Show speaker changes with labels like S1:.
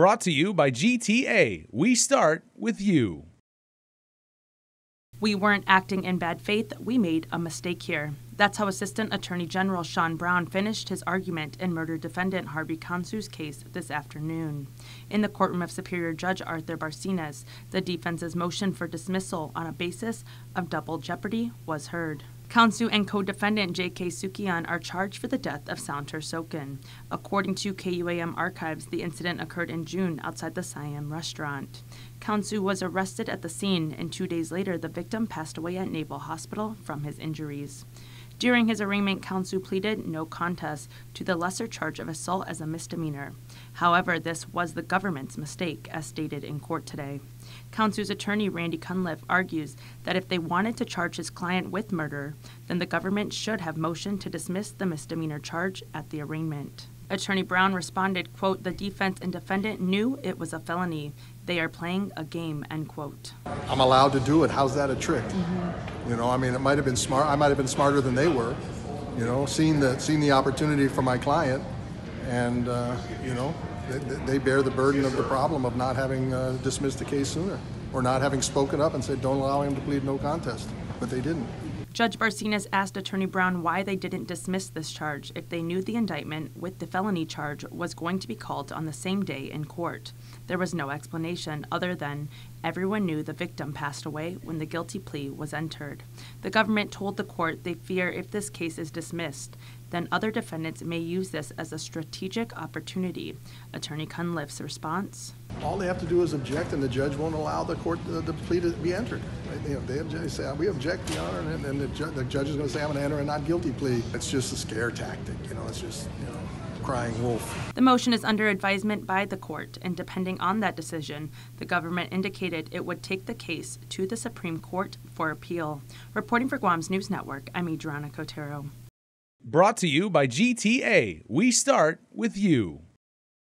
S1: Brought to you by GTA. We start with you.
S2: We weren't acting in bad faith. We made a mistake here. That's how Assistant Attorney General Sean Brown finished his argument in murder defendant Harvey Kansou's case this afternoon. In the courtroom of Superior Judge Arthur Barcinas, the defense's motion for dismissal on a basis of double jeopardy was heard. Kansou and co-defendant J.K. Sukian are charged for the death of Saunter Sokin. According to KUAM archives, the incident occurred in June outside the Siam restaurant. Kansou was arrested at the scene, and two days later, the victim passed away at Naval Hospital from his injuries. During his arraignment, Kansou pleaded no contest to the lesser charge of assault as a misdemeanor. However, this was the government's mistake, as stated in court today. Kansou's attorney, Randy Cunliffe, argues that if they wanted to charge his client with murder, then the government should have motioned to dismiss the misdemeanor charge at the arraignment. Attorney Brown responded, quote, the defense and defendant knew it was a felony. They are playing a game, end quote.
S3: I'm allowed to do it. How's that a trick? Mm-hmm. You know, I mean, it might have been smart. I might have been smarter than they were. You know, seeing the seeing the opportunity for my client, and uh, you know, they, they, bear the burden of the problem of not having uh, dismissed the case sooner, or not having spoken up and said, "Don't allow him to plead no contest," but they didn't.
S2: Judge Barcinas asked Attorney Brown why they didn't dismiss this charge if they knew the indictment with the felony charge was going to be called on the same day in court. There was no explanation other than everyone knew the victim passed away when the guilty plea was entered. The government told the court they fear if this case is dismissed, then other defendants may use this as a strategic opportunity. Attorney Cunliffe's response
S3: All they have to do is object, and the judge won't allow the court the, the plea to be entered. You know, they, object, say, We object, Your Honor, and, and the, ju- the, judge is going to say, I'm going to enter a not guilty plea. It's just a scare tactic. You know, it's just, you know. Crying wolf.
S2: The motion is under advisement by the court, and depending on that decision, the government indicated it would take the case to the Supreme Court for appeal. Reporting for Guam's News Network, I'm Adriana Cotero.
S1: Brought to you by GTA. We start with you.